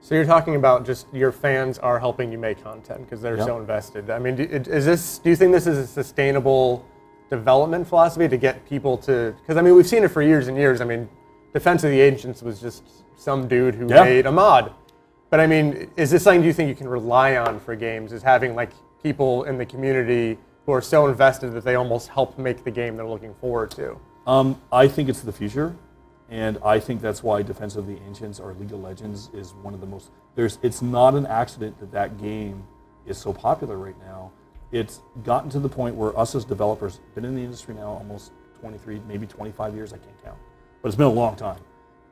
So you're talking about just your fans are helping you make content because they're Yep. so invested. I mean, do, is this? Do you think this is a sustainable development philosophy to get people to? Because I mean, we've seen it for years and years. I mean, Defense of the Ancients was just some dude who Yeah. made a mod. But I mean, is this something you think you can rely on for games? Is having like people in the community who are so invested that they almost help make the game they're looking forward to? Um, I think it's the future, and I think that's why Defense of the Ancients or League of Legends is one of the most. There's. It's not an accident that that game is so popular right now. It's gotten to the point where us as developers been in the industry now almost 23, maybe 25 years. I can't count, but it's been a long time,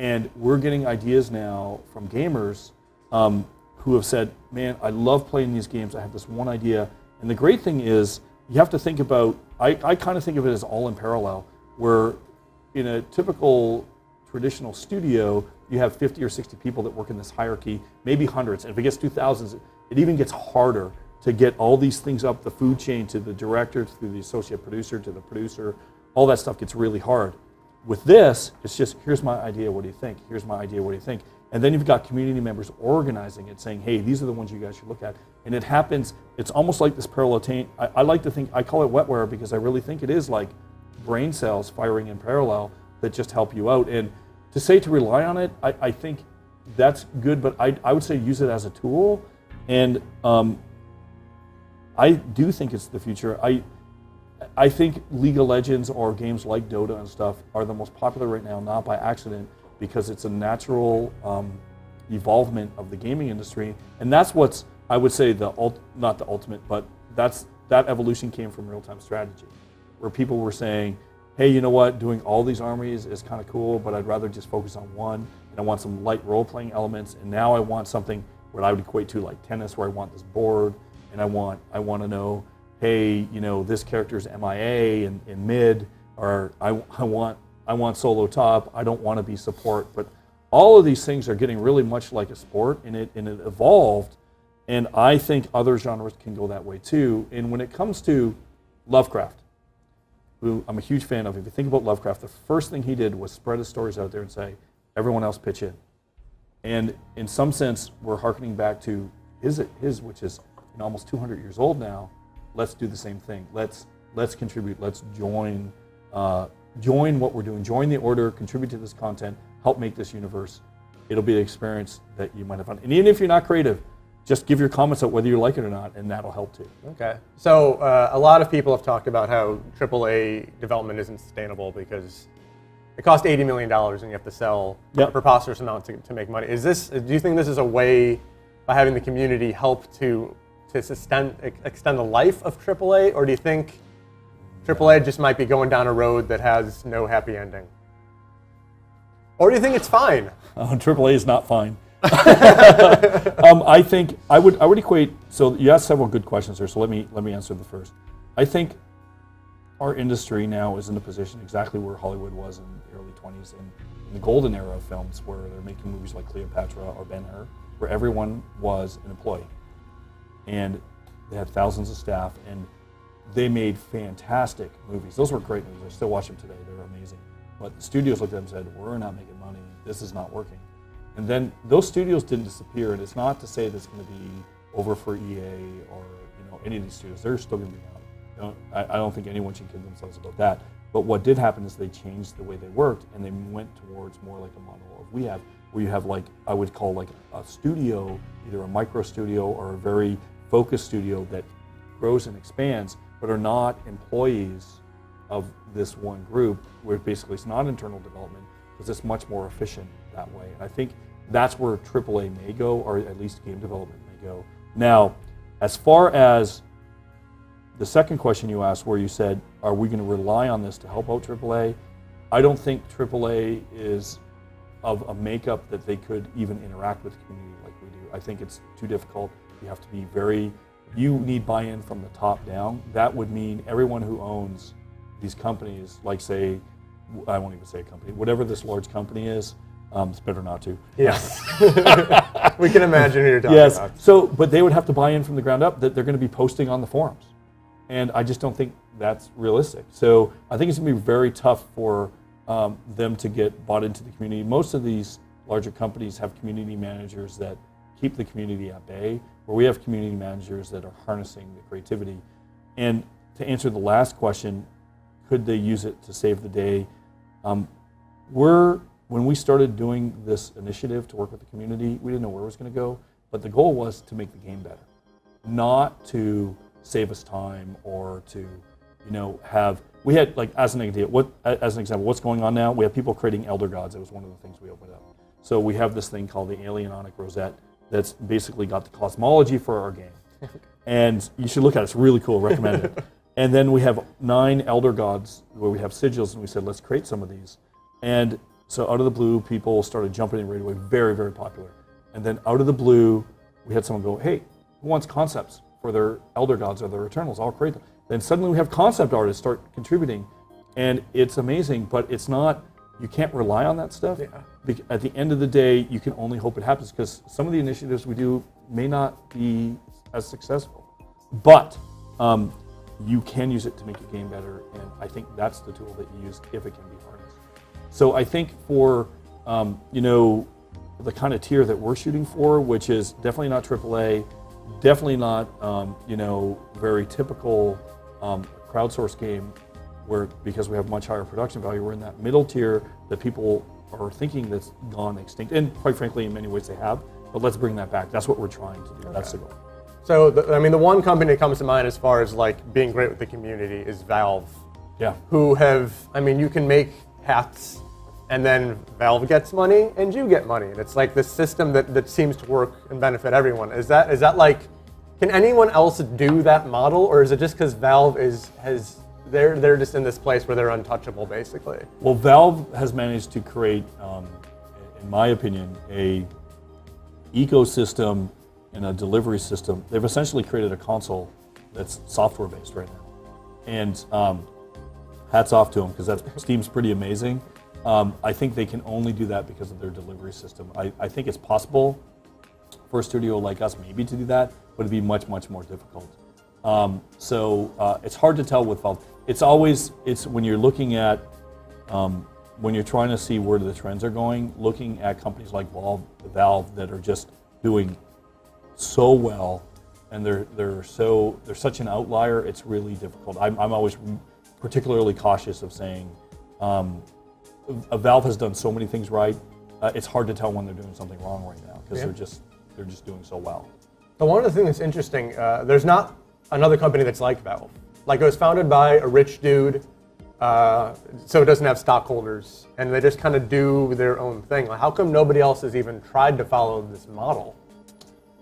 and we're getting ideas now from gamers um, who have said, "Man, I love playing these games. I have this one idea." And the great thing is, you have to think about. I, I kind of think of it as all in parallel where in a typical traditional studio, you have 50 or 60 people that work in this hierarchy, maybe hundreds. And if it gets to thousands, it even gets harder to get all these things up the food chain to the director, to the associate producer, to the producer. All that stuff gets really hard. With this, it's just here's my idea, what do you think? Here's my idea, what do you think? And then you've got community members organizing it, saying, hey, these are the ones you guys should look at. And it happens, it's almost like this parallel chain. I, I like to think, I call it wetware because I really think it is like brain cells firing in parallel that just help you out. And to say to rely on it, I, I think that's good, but I, I would say use it as a tool. And um, I do think it's the future. I, I think League of Legends or games like Dota and stuff are the most popular right now, not by accident, because it's a natural um, evolvement of the gaming industry, and that's what's I would say the ult, not the ultimate, but that's that evolution came from real time strategy, where people were saying, hey, you know what, doing all these armies is kind of cool, but I'd rather just focus on one, and I want some light role playing elements, and now I want something what I would equate to like tennis, where I want this board, and I want I want to know hey, you know, this character's MIA in, in mid, or I, I want I want solo top. I don't want to be support. But all of these things are getting really much like a sport, and it and it evolved. And I think other genres can go that way too. And when it comes to Lovecraft, who I'm a huge fan of, if you think about Lovecraft, the first thing he did was spread his stories out there and say, everyone else pitch in. And in some sense, we're hearkening back to his, his which is you know, almost 200 years old now. Let's do the same thing. Let's let's contribute. Let's join uh, join what we're doing. Join the order. Contribute to this content. Help make this universe. It'll be an experience that you might have fun. And even if you're not creative, just give your comments out whether you like it or not, and that'll help too. Okay. So uh, a lot of people have talked about how AAA development isn't sustainable because it costs $80 million and you have to sell Yep. a preposterous amount to, to make money. Is this, do you think this is a way by having the community help to, to sustain, extend the life of AAA? Or do you think AAA just might be going down a road that has no happy ending? Or do you think it's fine? Uh, AAA is not fine. um, I think I would I would equate. So you asked several good questions there. So let me let me answer the first. I think our industry now is in a position exactly where Hollywood was in the early 20s and in the golden era of films, where they're making movies like Cleopatra or Ben Hur, where everyone was an employee, and they had thousands of staff, and they made fantastic movies. Those were great movies. I still watch them today. They're amazing. But the studios looked at them and said, "We're not making money. This is not working." And then those studios didn't disappear, and it's not to say that it's going to be over for EA or you know any of these studios. They're still going to be. Don't, I, I don't think anyone should kid themselves about that. But what did happen is they changed the way they worked, and they went towards more like a model of we have, where you have like I would call like a studio, either a micro studio or a very focused studio that grows and expands, but are not employees of this one group, where basically it's not internal development because it's much more efficient that way. And I think that's where AAA may go, or at least game development may go. Now, as far as the second question you asked, where you said, "Are we going to rely on this to help out AAA?" I don't think AAA is of a makeup that they could even interact with the community like we do. I think it's too difficult. You have to be very. You need buy-in from the top down. That would mean everyone who owns these companies, like say, I won't even say a company, whatever this large company is. Um, it's better not to. Yes. we can imagine who you're talking Yes. about. So, but they would have to buy in from the ground up that they're going to be posting on the forums, and I just don't think that's realistic. So, I think it's going to be very tough for um, them to get bought into the community. Most of these larger companies have community managers that keep the community at bay, where we have community managers that are harnessing the creativity. And to answer the last question, could they use it to save the day? Um, we're when we started doing this initiative to work with the community, we didn't know where it was going to go, but the goal was to make the game better, not to save us time or to, you know, have. We had like as an idea, what as an example, what's going on now? We have people creating elder gods. It was one of the things we opened up. So we have this thing called the Alienonic Rosette that's basically got the cosmology for our game, and you should look at it. It's really cool. Recommend it. And then we have nine elder gods where we have sigils, and we said let's create some of these, and so out of the blue, people started jumping in right away, very, very popular. And then out of the blue, we had someone go, hey, who wants concepts for their elder gods or their eternals? I'll create them. Then suddenly we have concept artists start contributing. And it's amazing, but it's not, you can't rely on that stuff. Yeah. At the end of the day, you can only hope it happens because some of the initiatives we do may not be as successful. But um, you can use it to make your game better. And I think that's the tool that you use if it can be so I think for um, you know the kind of tier that we're shooting for, which is definitely not AAA, definitely not um, you know very typical um, crowdsource game, where because we have much higher production value, we're in that middle tier that people are thinking that's gone extinct, and quite frankly, in many ways they have. But let's bring that back. That's what we're trying to do. Okay. That's the goal. So, the, I mean, the one company that comes to mind as far as like being great with the community is Valve. Yeah. Who have, I mean, you can make hats, and then Valve gets money and you get money. And it's like this system that, that seems to work and benefit everyone. Is that is that like can anyone else do that model or is it just because Valve is has they're they're just in this place where they're untouchable basically? Well, Valve has managed to create, um, in my opinion, a ecosystem and a delivery system. They've essentially created a console that's software based right now, and um, hats off to them because that Steam's pretty amazing. Um, I think they can only do that because of their delivery system. I, I think it's possible for a studio like us maybe to do that, but it'd be much much more difficult. Um, so uh, it's hard to tell with Valve. It's always it's when you're looking at um, when you're trying to see where the trends are going, looking at companies like Valve, Valve that are just doing so well, and they're they're so they're such an outlier. It's really difficult. I'm, I'm always particularly cautious of saying, um, a Valve has done so many things right. Uh, it's hard to tell when they're doing something wrong right now because yeah. they're just they're just doing so well. But one of the things that's interesting, uh, there's not another company that's like Valve. Like it was founded by a rich dude, uh, so it doesn't have stockholders, and they just kind of do their own thing. Like, how come nobody else has even tried to follow this model?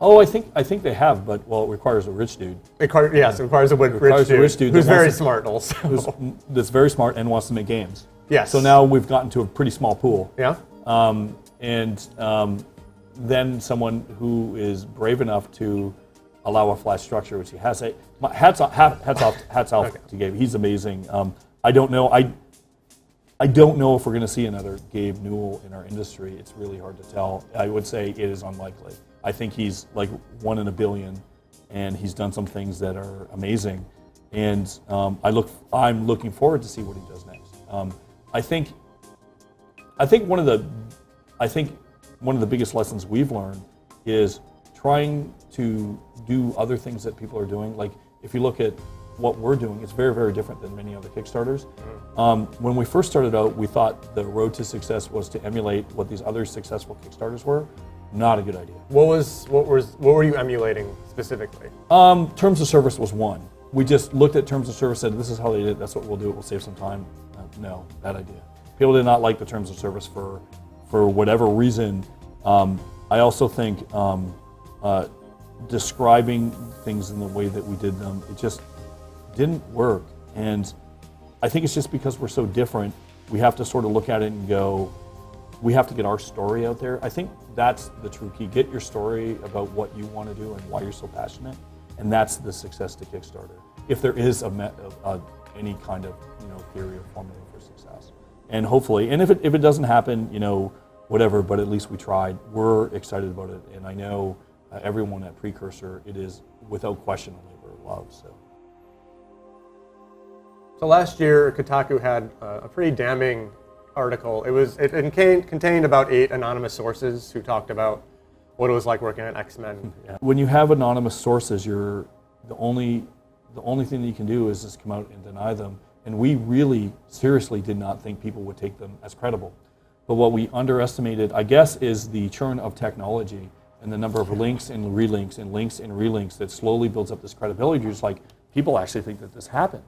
Oh, I think I think they have, but well, it requires a rich dude. It requires, yes, it requires a, rich, requires dude, a rich dude who's very to, smart also. Who's, that's very smart and wants to make games. Yes. So now we've gotten to a pretty small pool. Yeah. Um, and um, then someone who is brave enough to allow a flat structure, which he has. A, hats off, hats off, hats off okay. to Gabe. He's amazing. Um, I don't know. I I don't know if we're going to see another Gabe Newell in our industry. It's really hard to tell. I would say it is unlikely. I think he's like one in a billion, and he's done some things that are amazing. And um, I look, I'm looking forward to see what he does next. Um, I think, I think one of the, I think one of the biggest lessons we've learned is trying to do other things that people are doing. Like if you look at what we're doing, it's very, very different than many other Kickstarters. Mm-hmm. Um, when we first started out, we thought the road to success was to emulate what these other successful Kickstarters were. Not a good idea. What was what was what were you emulating specifically? Um, terms of service was one. We just looked at terms of service, said this is how they did it. That's what we'll do. It will save some time no, bad idea. People did not like the terms of service for, for whatever reason. Um, I also think um, uh, describing things in the way that we did them, it just didn't work. And I think it's just because we're so different, we have to sort of look at it and go, we have to get our story out there. I think that's the true key. Get your story about what you want to do and why you're so passionate, and that's the success to Kickstarter. If there is a, a any kind of you know theory or formula for success. And hopefully, and if it if it doesn't happen, you know, whatever. But at least we tried. We're excited about it, and I know uh, everyone at Precursor, it is without question a labor of love. So. So last year, Kotaku had uh, a pretty damning article. It was it contained, contained about eight anonymous sources who talked about what it was like working on X Men. When you have anonymous sources, you're the only the only thing that you can do is just come out and deny them. And we really seriously did not think people would take them as credible. But what we underestimated, I guess, is the churn of technology and the number of links and relinks and links and relinks that slowly builds up this credibility. You're just like, people actually think that this happened.